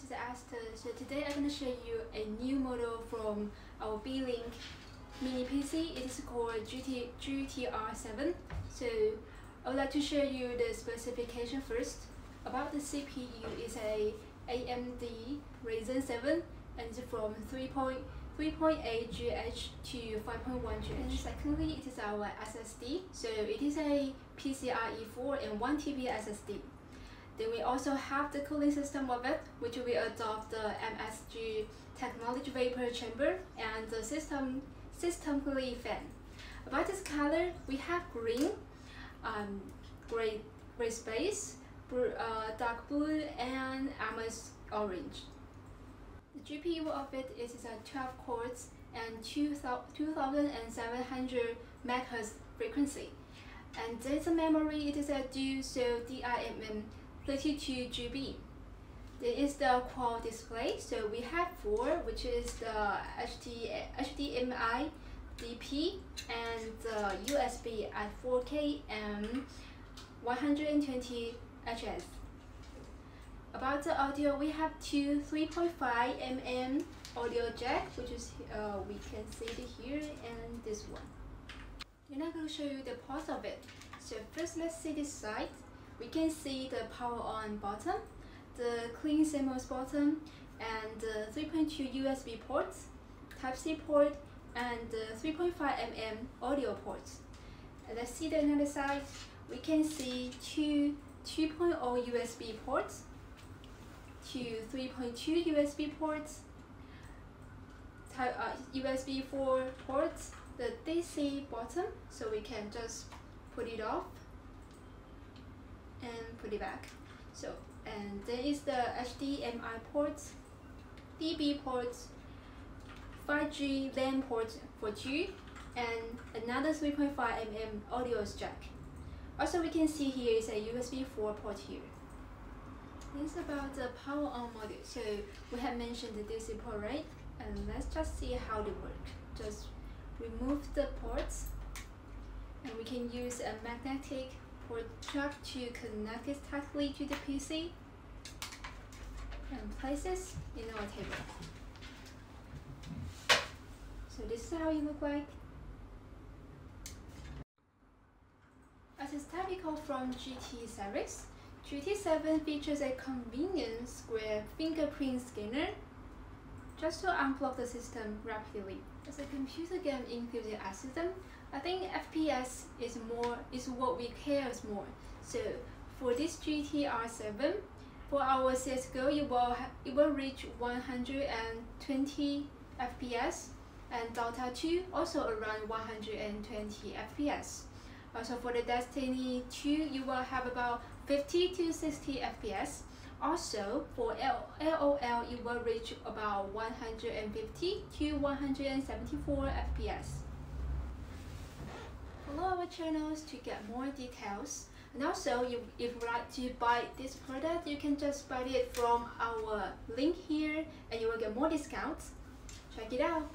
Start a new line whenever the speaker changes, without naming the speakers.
this is Esther. Uh, so today I'm going to show you a new model from our Beelink mini PC. It is called GT, GTR7. So I would like to show you the specification first. About the CPU it's a AMD Ryzen 7 and from 3.3.8 GH to 5.1 GH. And secondly, it is our SSD. So it is a PCIe 4 and 1 TB SSD. Then we also have the cooling system of it, which we adopt the MSG technology vapor chamber and the system system cooling fan. About this color, we have green, um, gray, gray space, blue, uh, dark blue, and Hermes orange. The GPU of it is a 12 cores and 2700 MHz frequency. And data memory, it is a dual so DIMM 32 GB. There is the quad display, so we have four, which is the HD, HDMI, DP, and the USB at 4K and 120 Hz. About the audio, we have two 3.5 mm audio jack, which is uh, we can see it here, and this one. Then I'm to show you the parts of it. So first, let's see this side we can see the power on bottom, the clean CMOS bottom, and the 3.2 USB ports, Type-C port, and the 3.5 mm audio ports. Let's see the another side. We can see two 2.0 USB ports, two 3.2 USB ports, type, uh, USB 4 ports, the DC bottom, so we can just put it off put it back. So, and there is the HDMI ports, DP ports, 5G LAN port for two, and another 3.5 mm audio jack. Also, we can see here is a USB 4 port here. This is about the power on module. So we have mentioned the DC port, right? And let's just see how they work. Just remove the ports, and we can use a magnetic for track to connect it tightly to the PC and place it in our table. So this is how it look like. As is typical from GT series, GT7 features a convenient square fingerprint scanner just to unblock the system rapidly. As a computer game enthusiast, I think FPS is more is what we care more. So for this GTR7, for our CSGO, it will it will reach 120 FPS, and Dota 2 also around 120 FPS. Also for the Destiny 2, you will have about 50 to 60 FPS. Also, for LOL, it will reach about 150 to 174 FPS. Follow our channels to get more details. And also, if, if you like to buy this product, you can just buy it from our link here and you will get more discounts. Check it out.